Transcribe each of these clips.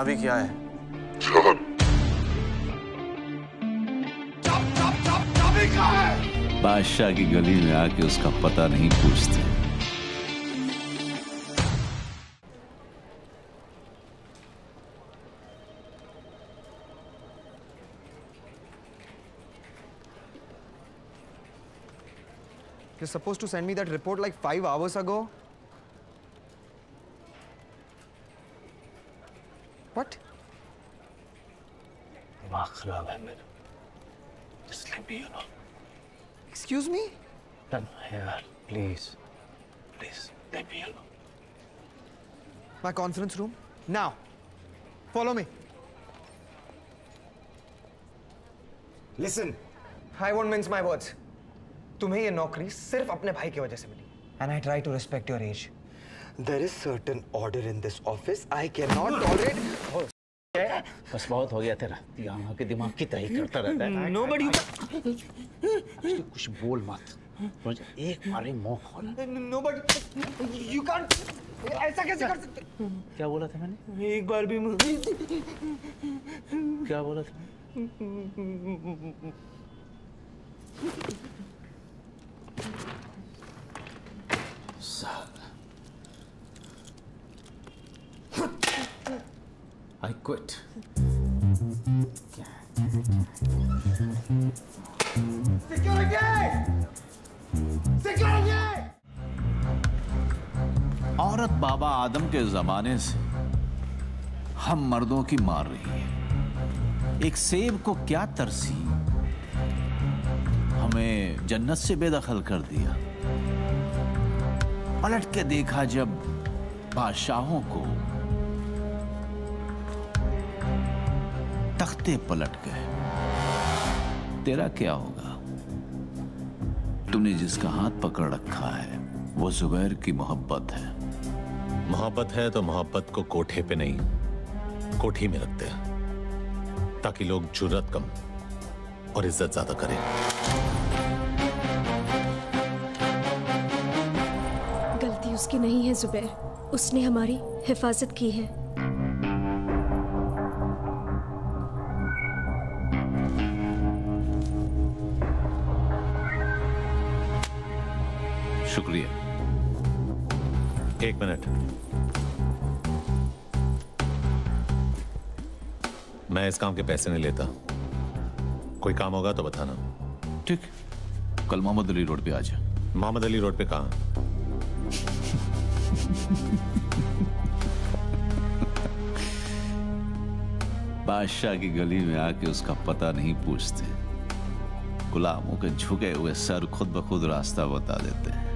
अभी क्या है जान बादशाह की गली में आके उसका पता नहीं पूछते You're supposed to send me that report like five hours ago. What? दिमाग खराब है मेरा Just let me alone. Excuse me? तन्हा यार please please let me alone. My conference room? Now. Follow me. Listen. I won't mince my words. तुम्हें ये नौकरी सिर्फ अपने भाई की वजह से मिली and I try to respect your age there is certain order in this office I can not tolerate बस बहुत हो गया तेरा। यहाँ के दिमाग की तही करता रहता है। नोबडी तू कुछ बोल मत? एक बारी मुँह खोल नोबडी यू कांट ऐसा कैसे कर सकते क्या बोला था मैंने? एक बार भी क्या बोला था? आई क्विट औरत बाबा आदम के जमाने से हम मर्दों की मार रही है। एक सेब को क्या तरसी? हमें जन्नत से बेदखल कर दिया। पलट के देखा जब बादशाहों को तख्ते पलट गए। तेरा क्या होगा? तुमने जिसका हाथ पकड़ रखा है वो जुबैर की मोहब्बत है। मोहब्बत है तो मोहब्बत को कोठे पे नहीं कोठी में रखते हैं ताकि लोग जुर्रत कम और इज़्ज़त ज़्यादा करें। गलती उसकी नहीं है जुबैर। उसने हमारी हिफाजत की है। शुक्रिया। एक मिनट। मैं इस काम के पैसे नहीं लेता। कोई काम होगा तो बताना। ठीक। कल मोहम्मद अली रोड पे आ जा। मोहम्मद अली रोड पे कहा? बादशाह की गली में आके उसका पता नहीं पूछते। गुलामों के झुके हुए सर खुद ब खुद रास्ता बता देते हैं।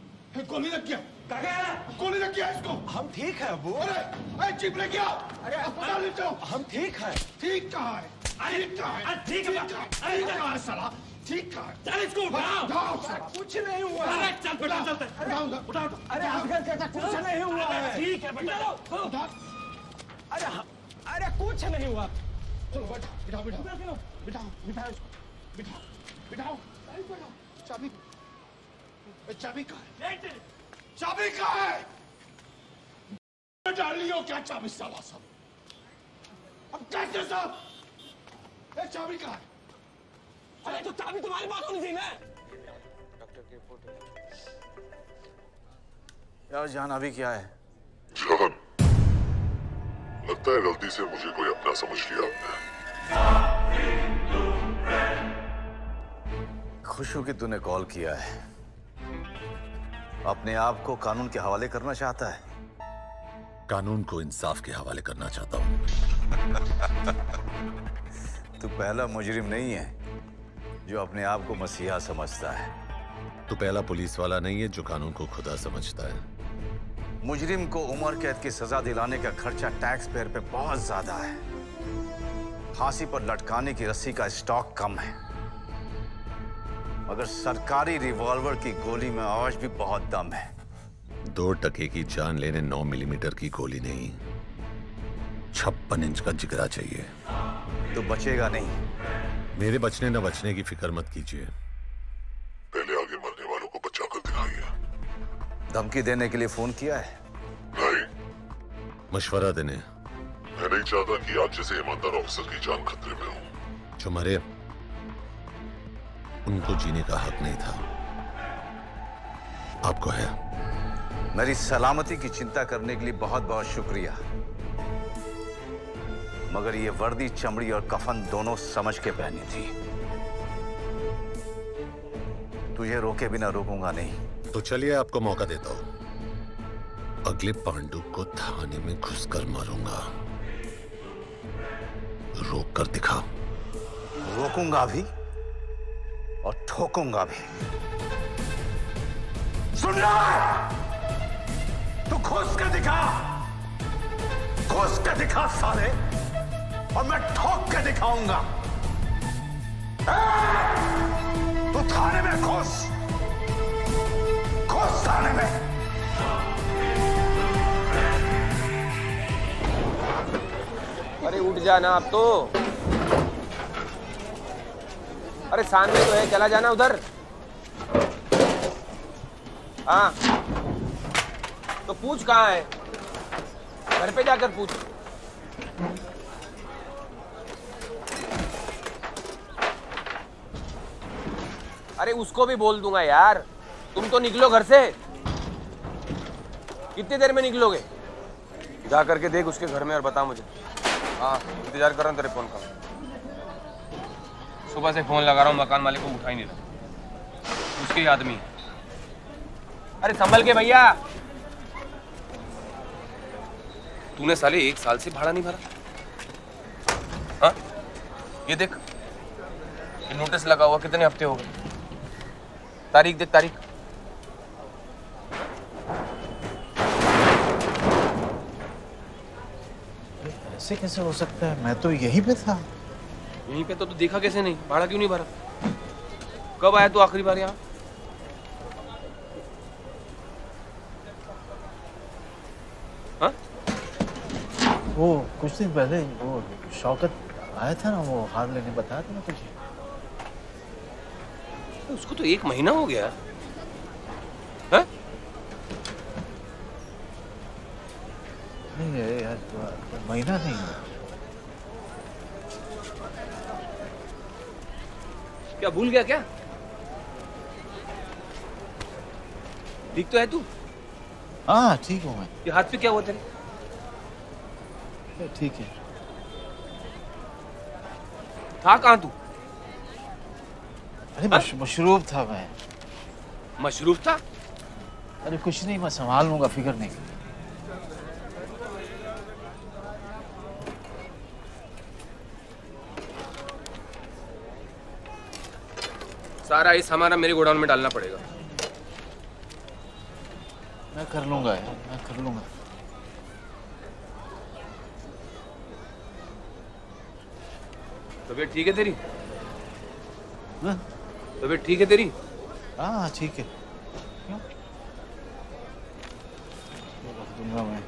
गोली लग गया। गोली लग गया इसको। हम ठीक है अबू। अरे ए, जीप ले गया। अरे अस्पताल ले जाओ हम ठीक है। ठीक कहाँ है? ठीक कहाँ है? ठीक कहाँ है? है साला? ठीक कहाँ है? चल इसको उठाओ। उठाओ कुछ नहीं हुआ। अरे चल बेटा चलते उठाओ उठाओ उठाओ। अरे कहता कुछ नहीं हुआ। है ठीक है बेटा। उठा अरे अरे कुछ नहीं हुआ। चलो बैठो बिठाओ बिठाओ। बिठाओ बिठाओ बिठाओ बिठाओ। चाबी। चाबी कहाँ है। चाबी कहाँ है डाल लियो क्या चाबी साला सब? अब कैसे सब? ए, चाबी कहाँ है। अरे तो चाबी तुम्हारे पास होनी थी ना? यार जान अभी क्या है? जान लगता है गलती से मुझे कोई अपना समझ लिया आपने। खुश हूँ कि तूने कॉल किया है। अपने आप को कानून के हवाले करना चाहता है। कानून को इंसाफ के हवाले करना चाहता हूँ। तू पहला मुजरिम नहीं है जो अपने आप को मसीहा समझता है। तो पहला पुलिस वाला नहीं है जो कानून को खुदा समझता है। मुजरिम को उम्र कैद की सजा दिलाने का खर्चा टैक्स पेयर पे बहुत ज़्यादा है। फांसी पर लटकाने की रस्सी का स्टॉक कम है। मगर सरकारी रिवॉल्वर की गोली में आज भी बहुत दम है। दो टके की जान लेने नौ मिलीमीटर की गोली नहीं छप्पन इंच का जिगरा चाहिए। तो बचेगा नहीं। मेरे बचने न बचने की फ़िक्र मत कीजिए। पहले आगे मरने वालों को बचा कर दिखाइए। धमकी देने के लिए फ़ोन किया है? नहीं। मशवरा देने। मैं नहीं चाहता कि आज जैसे ईमानदार ऑफिसर की जान खतरे में हो। जो मरे उनको जीने का हक नहीं था। आपको है। मेरी सलामती की चिंता करने के लिए बहुत बहुत शुक्रिया। मगर ये वर्दी चमड़ी और कफन दोनों समझ के पहनी थी। तुझे रोके बिना रोकूँगा नहीं। तो चलिए आपको मौका देता हूँ। अगले पांडु को थाने में घुसकर मारूँगा। रोक कर दिखा। रोकूँगा भी? और ठोकूँगा भी। सुन रहा है? तू घुस के दिखा। घुस के दिखा साले। और मैं ठोक के दिखाऊँगा! तू थाने में घुस घुस थाने में। अरे उठ जाना आप तो। अरे सामने तो है, चला जाना उधर। हाँ। तो पूछ कहाँ है? घर पे जाकर पूछ। अरे उसको भी बोल दूँगा यार। तुम तो निकलो घर से। कितनी देर में निकलोगे? जा करके देख उसके घर में और बता मुझे। हाँ इंतज़ार कर रहा हूँ तेरे फ़ोन का। सुबह से फ़ोन लगा रहा हूँ, मकान मालिक को उठा ही नहीं रहा। उसके आदमी अरे संभल के भैया। तूने साले एक साल से भाड़ा नहीं भरा। हाँ? ये देख, ये नोटिस लगा हुआ कितने हफ़्ते हो गए। तारीख देख, तारीख। ऐसे कैसे हो सकता है? मैं तो यहीं पे था। यहीं पे तो तू देखा कैसे नहीं? भाड़ा क्यों नहीं भरा? कब आया तू आखिरी बार यहाँ? हाँ? वो कुछ दिन पहले वो शौकत आया था ना वो हार लेने बताया था ना तुझे। उसको तो एक महीना हो गया। हाँ? नहीं है यार महीना नहीं। है क्या भूल गया क्या? ठीक तो है तू? हाँ ठीक हूँ मैं। ये हाथ पे क्या हुआ तेरे? ठीक है। था कहाँ तू? अरे मश, मशरूफ था मैं। मशरूफ था? अरे कुछ नहीं मैं संभाल लूँगा फ़िक्र नहीं। सारा इस हमारा मेरे गोडाउन में डालना पड़ेगा। मैं कर लूँगा यार मैं कर लूँगा। तबीयत ठीक है तेरी? हाँ? तबीयत ठीक है तेरी? हाँ ठीक है। क्यों? रख दूँगा मैं।